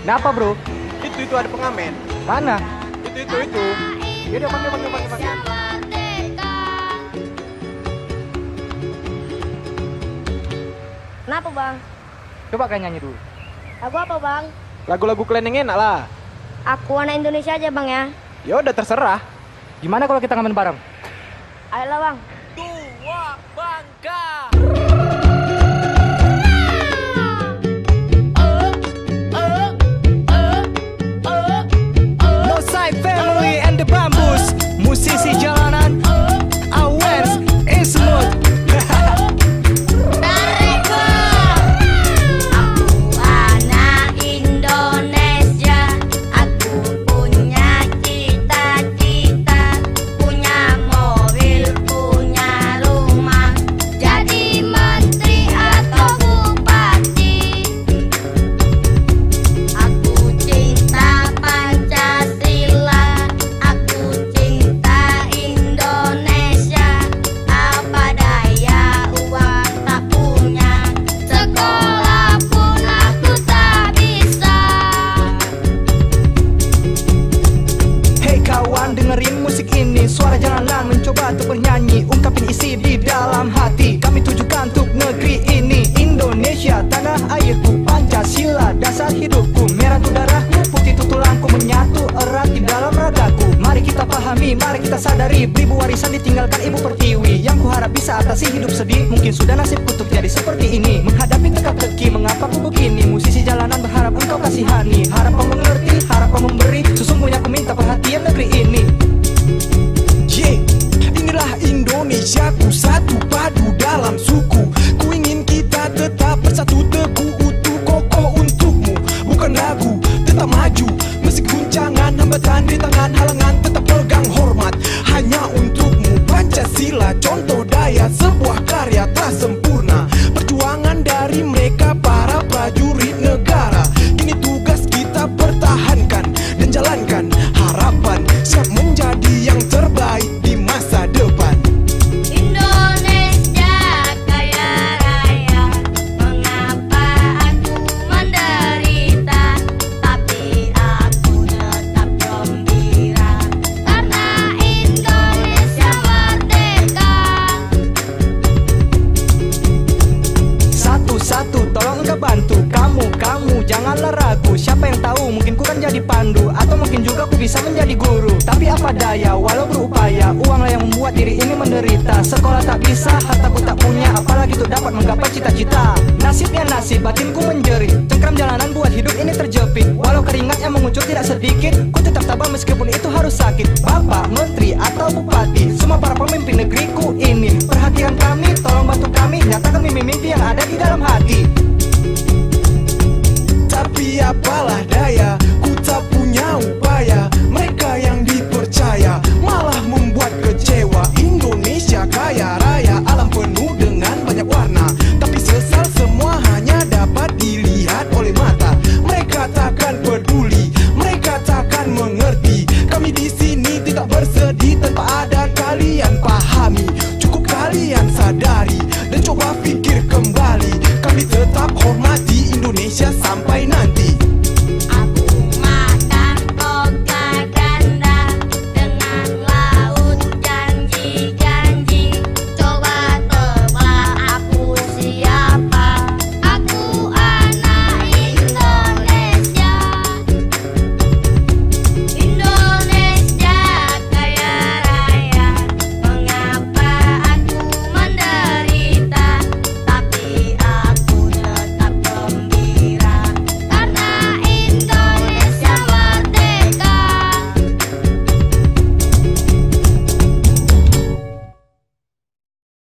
Kenapa bro? Itu itu ada pengamen. Mana? Itu itu itu. Ya dia panggil panggil panggil panggil. Kenapa bang? Coba kalian nyanyi dulu. Lagu apa bang? Lagu-lagu kalian yang enak lah. Aku anak Indonesia aja bang ya. Ya udah terserah. Gimana kalau kita ngamen bareng? Ayolah bang. Hidupku Merah tu darahku putih tu tulangku Menyatu erat di dalam ragaku. Mari kita pahami, mari kita sadari Beribu warisan ditinggalkan ibu pertiwi. Yang kuharap bisa atasi hidup sedih Mungkin sudah nasibku untuk jadi seperti ini. Menghadapi teka-teki mengapa ku begini? Musisi jalanan berharap engkau kasihani. Harap kau mengerti, harap kau memberi asubwa janganlah ragu Siapa yang tahu? Mungkin ku kan jadi pandu Atau mungkin juga ku bisa menjadi guru. Tapi apa daya? Walau berupaya Uanglah yang membuat diri ini menderita. Sekolah tak bisa, hartaku tak punya Apalagi untuk dapat menggapai cita-cita. Nasibnya nasib, batinku menjerit. Cengkram jalanan buat hidup ini terjepit. Walau keringat yang mengucur tidak sedikit Ku tetap tabah meskipun itu harus sakit. Bapak, menteri, atau apalah daya Ku tak punya upaya. Mereka yang dipercaya Malah membuat kecewa. Indonesia kaya raya Alam penuh dengan banyak warna. Tapi sesal semua hanya dapat dilihat oleh mata. Mereka takkan peduli Mereka takkan mengerti. Kami di sini tidak bersedih Tanpa ada kalian pahami. Cukup kalian sadari Dan coba pikir kembali. Kami tetap hormati Indonesia sampai